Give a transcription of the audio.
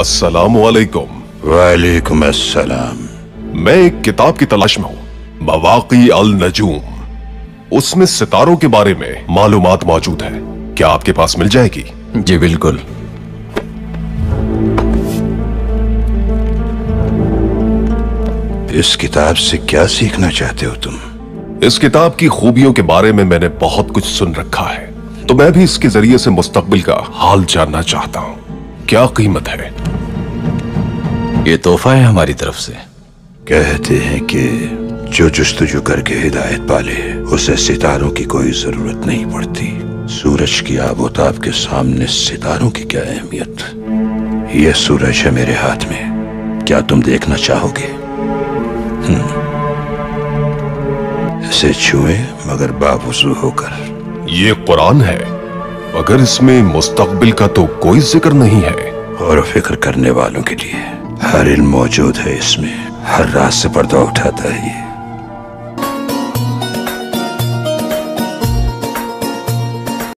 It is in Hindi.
अस्सलाम वालेकुम वालेकुम अस्सलाम मैं एक किताब की तलाश में हूँ मवाकी अल नजूम उसमें सितारों के बारे में मालूमात मौजूद है। क्या आपके पास मिल जाएगी? जी बिल्कुल। इस किताब से क्या सीखना चाहते हो तुम? इस किताब की खूबियों के बारे में मैंने बहुत कुछ सुन रखा है। तो मैं भी इसके ज़रिए से मुस्तकबिल का हाल जानना चाहता हूँ। क्या कीमत है? ये तोहफा है हमारी तरफ़ से। कहते हैं कि जो जस्तजू करके हिदायत पाले उसे सितारों की कोई ज़रूरत नहीं पड़ती। सूरज की आबोताब के सामने सितारों की क्या अहमियत? यह सूरज है मेरे हाथ में। क्या तुम देखना चाहोगे? हम्म। इसे छुए मगर बावजू होकर। ये कुरान है। मगर इसमें मुस्तकबिल का तो कोई ज़िक्र नहीं है। और फ़िक्र करने वालों के लिए हर इल मौजूद है इसमें। हर रास्ते पर्दा उठाता है ये।